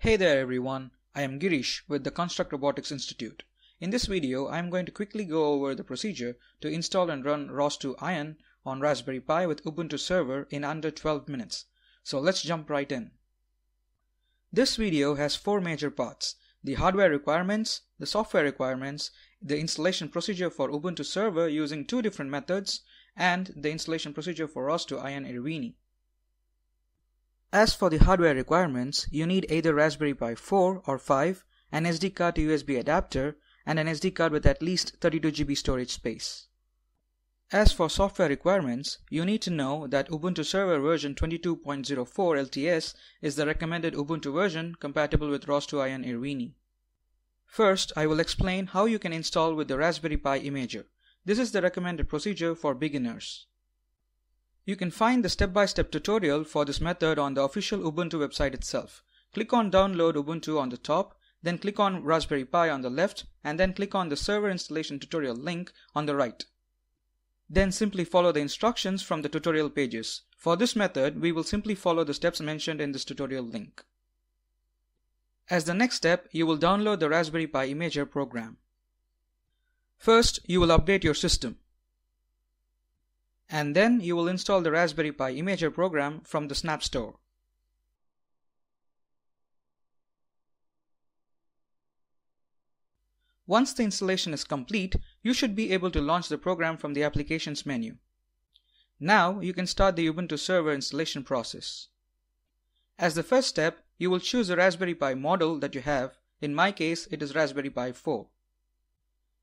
Hey there everyone, I am Girish with the Construct Robotics Institute. In this video, I am going to quickly go over the procedure to install and run ROS2 Iron on Raspberry Pi with Ubuntu Server in under 12 minutes. So let's jump right in. This video has four major parts, the hardware requirements, the software requirements, the installation procedure for Ubuntu Server using two different methods, and the installation procedure for ROS2 Iron Irwini. As for the hardware requirements, you need either Raspberry Pi 4 or 5, an SD card to USB adapter, and an SD card with at least 32GB storage space. As for software requirements, you need to know that Ubuntu Server version 22.04 LTS is the recommended Ubuntu version compatible with ROS2 Iron Irwini. First, I will explain how you can install with the Raspberry Pi Imager. This is the recommended procedure for beginners. You can find the step-by-step -step tutorial for this method on the official Ubuntu website itself. Click on Download Ubuntu on the top, then click on Raspberry Pi on the left, and then click on the server installation tutorial link on the right. Then simply follow the instructions from the tutorial pages. For this method, we will simply follow the steps mentioned in this tutorial link. As the next step, you will download the Raspberry Pi Imager program. First, you will update your system and then you will install the Raspberry Pi Imager program from the Snap Store. Once the installation is complete, you should be able to launch the program from the Applications menu. Now you can start the Ubuntu Server installation process. As the first step, you will choose the Raspberry Pi model that you have. In my case, it is Raspberry Pi 4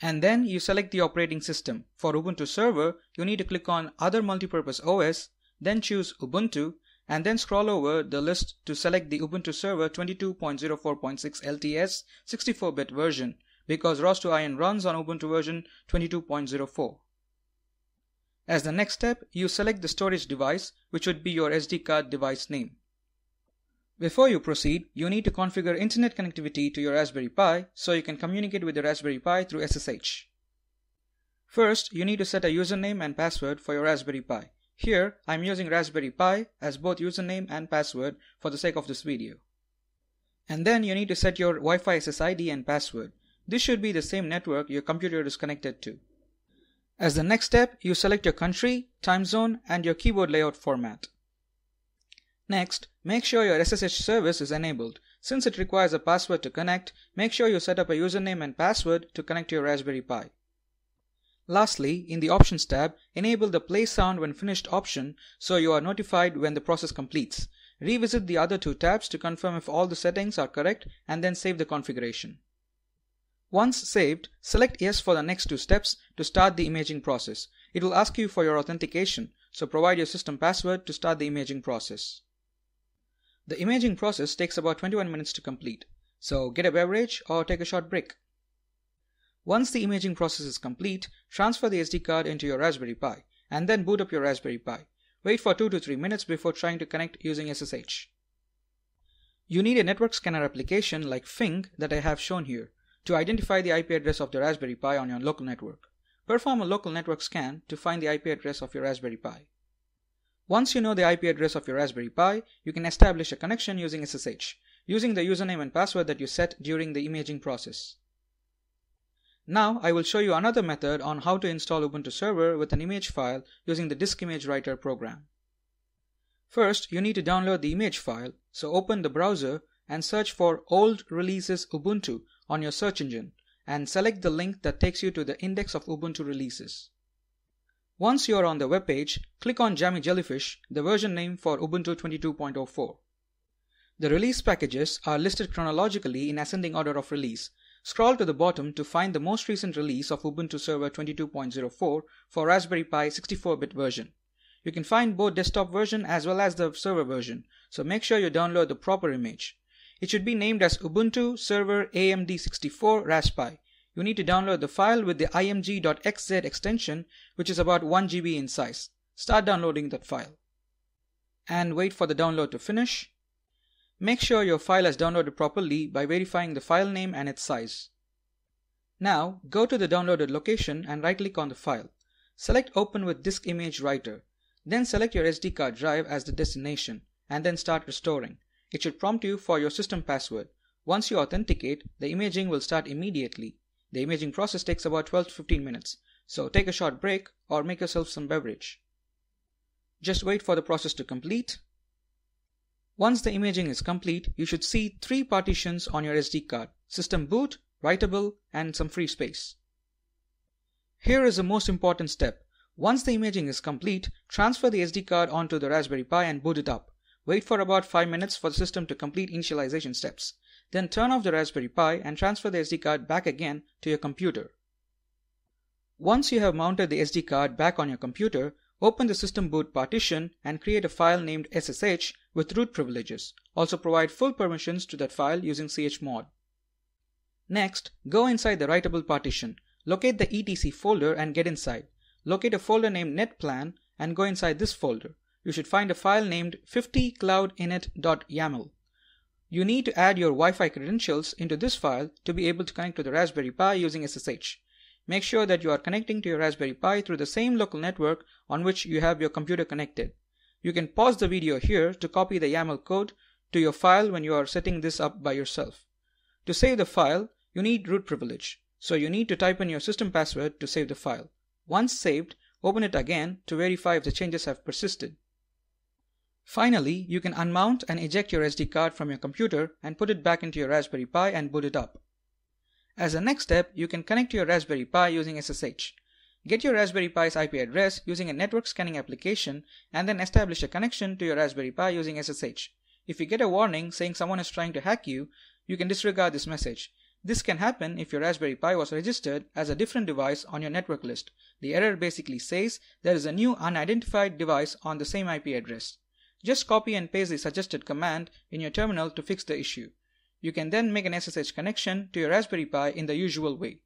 and then you select the operating system. For Ubuntu Server, you need to click on Other Multipurpose OS, then choose Ubuntu, and then scroll over the list to select the Ubuntu Server 22.04.6 LTS 64-bit version because ROS2 Iron runs on Ubuntu version 22.04. As the next step, you select the storage device, which would be your SD card device name. Before you proceed, you need to configure internet connectivity to your Raspberry Pi so you can communicate with the Raspberry Pi through SSH. First, you need to set a username and password for your Raspberry Pi. Here, I'm using Raspberry Pi as both username and password for the sake of this video. And then you need to set your Wi-Fi SSID and password. This should be the same network your computer is connected to. As the next step, you select your country, time zone, and your keyboard layout format. Next, make sure your SSH service is enabled. Since it requires a password to connect, make sure you set up a username and password to connect to your Raspberry Pi. Lastly, in the Options tab, enable the Play Sound when finished option so you are notified when the process completes. Revisit the other two tabs to confirm if all the settings are correct and then save the configuration. Once saved, select Yes for the next two steps to start the imaging process. It will ask you for your authentication, so provide your system password to start the imaging process. The imaging process takes about 21 minutes to complete, so get a beverage or take a short break. Once the imaging process is complete, transfer the SD card into your Raspberry Pi and then boot up your Raspberry Pi. Wait for 2 to 3 minutes before trying to connect using SSH. You need a network scanner application like Fing that I have shown here to identify the IP address of the Raspberry Pi on your local network. Perform a local network scan to find the IP address of your Raspberry Pi. Once you know the IP address of your Raspberry Pi, you can establish a connection using SSH, using the username and password that you set during the imaging process. Now I will show you another method on how to install Ubuntu Server with an image file using the Disk Image Writer program. First, you need to download the image file, so open the browser and search for Old Releases Ubuntu on your search engine and select the link that takes you to the index of Ubuntu releases. Once you are on the web page, click on Jammy Jellyfish, the version name for Ubuntu 22.04. The release packages are listed chronologically in ascending order of release. Scroll to the bottom to find the most recent release of Ubuntu Server 22.04 for Raspberry Pi 64-bit version. You can find both desktop version as well as the server version, so make sure you download the proper image. It should be named as Ubuntu Server ARM 64 Raspi you need to download the file with the img.xz extension, which is about 1 GB in size. Start downloading that file. And wait for the download to finish. Make sure your file has downloaded properly by verifying the file name and its size. Now, go to the downloaded location and right click on the file. Select Open with Disk Image Writer. Then select your SD card drive as the destination and then start restoring. it should prompt you for your system password. Once you authenticate, the imaging will start immediately. The imaging process takes about 12 to 15 minutes, so take a short break or make yourself some beverage. Just wait for the process to complete. Once the imaging is complete, you should see three partitions on your SD card, system boot, writable, and some free space. Here is the most important step. Once the imaging is complete, transfer the SD card onto the Raspberry Pi and boot it up. Wait for about 5 minutes for the system to complete initialization steps. Then turn off the Raspberry Pi and transfer the SD card back again to your computer. Once you have mounted the SD card back on your computer, open the system boot partition and create a file named SSH with root privileges. Also provide full permissions to that file using chmod. Next, go inside the writable partition. Locate the etc folder and get inside. Locate a folder named netplan and go inside this folder. You should find a file named 50cloudinit.yaml. You need to add your Wi-Fi credentials into this file to be able to connect to the Raspberry Pi using SSH. Make sure that you are connecting to your Raspberry Pi through the same local network on which you have your computer connected. You can pause the video here to copy the YAML code to your file when you are setting this up by yourself. To save the file, you need root privilege, so you need to type in your system password to save the file. Once saved, open it again to verify if the changes have persisted. Finally, you can unmount and eject your SD card from your computer and put it back into your Raspberry Pi and boot it up. As a next step, you can connect to your Raspberry Pi using SSH. Get your Raspberry Pi's IP address using a network scanning application and then establish a connection to your Raspberry Pi using SSH. If you get a warning saying someone is trying to hack you, you can disregard this message. This can happen if your Raspberry Pi was registered as a different device on your network list. The error basically says there is a new unidentified device on the same IP address. Just copy and paste the suggested command in your terminal to fix the issue. You can then make an SSH connection to your Raspberry Pi in the usual way.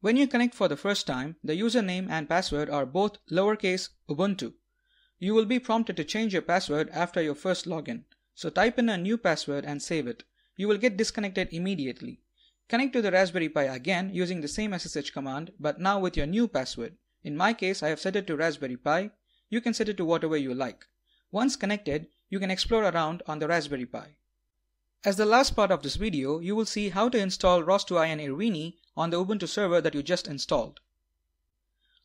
When you connect for the first time, the username and password are both lowercase Ubuntu. You will be prompted to change your password after your first login, so type in a new password and save it. You will get disconnected immediately. Connect to the Raspberry Pi again using the same SSH command, but now with your new password. In my case, I have set it to Raspberry Pi. You can set it to whatever you like. Once connected, you can explore around on the Raspberry Pi. As the last part of this video, you will see how to install ROS2IN Irwini on the Ubuntu server that you just installed.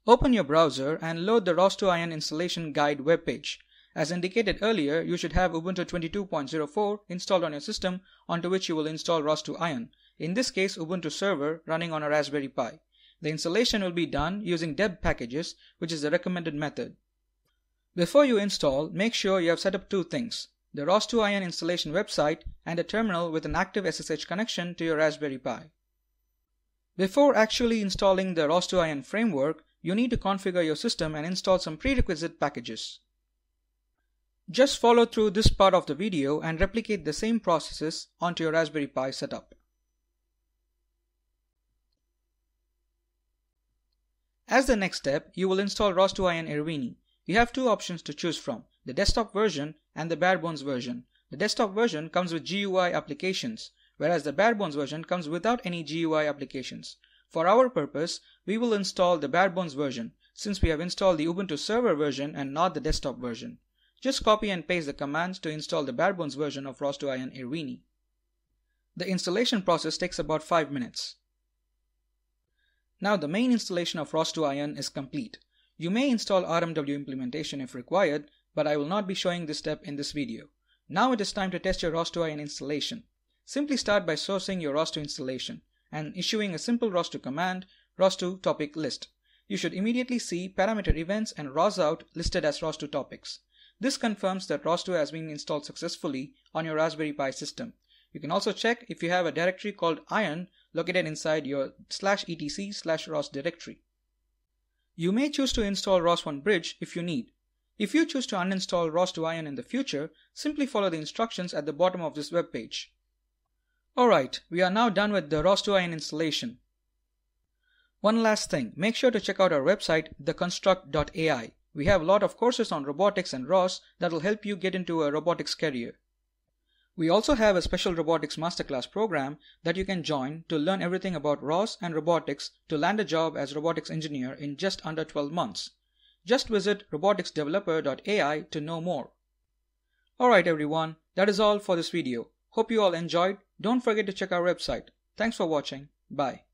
Open your browser and load the ROS2 Iron installation guide webpage. As indicated earlier, you should have Ubuntu 22.04 installed on your system onto which you will install ROS2 Iron. In this case, Ubuntu server running on a Raspberry Pi. The installation will be done using deb packages, which is the recommended method. Before you install, make sure you have set up two things the ROS2 Iron installation website, and a terminal with an active SSH connection to your Raspberry Pi. Before actually installing the ROS2 Iron framework, you need to configure your system and install some prerequisite packages. Just follow through this part of the video and replicate the same processes onto your Raspberry Pi setup. As the next step, you will install ROS2IN Irwini. You have two options to choose from, the desktop version and the barebones version. The desktop version comes with GUI applications, whereas the barebones version comes without any GUI applications. For our purpose, we will install the barebones version, since we have installed the Ubuntu server version and not the desktop version. Just copy and paste the commands to install the barebones version of ROS2IN Irwini. The installation process takes about 5 minutes. Now the main installation of ROS2 Iron is complete. You may install RMW implementation if required, but I will not be showing this step in this video. Now it is time to test your ROS2 Iron installation. Simply start by sourcing your ROS2 installation and issuing a simple ROS2 command, ROS2 topic list. You should immediately see parameter events and ROSOut listed as ROS2 topics. This confirms that ROS2 has been installed successfully on your Raspberry Pi system. You can also check if you have a directory called iron located inside your slash etc slash ROS directory. You may choose to install ROS1 bridge if you need. If you choose to uninstall ROS2 Iron in the future, simply follow the instructions at the bottom of this web page. Alright, we are now done with the ROS2 Iron installation. One last thing, make sure to check out our website, theconstruct.ai. We have a lot of courses on robotics and ROS that will help you get into a robotics career. We also have a special robotics masterclass program that you can join to learn everything about ROS and robotics to land a job as robotics engineer in just under 12 months. Just visit roboticsdeveloper.ai to know more. Alright everyone, That is all for this video. Hope you all enjoyed. Don't forget to check our website. Thanks for watching. Bye.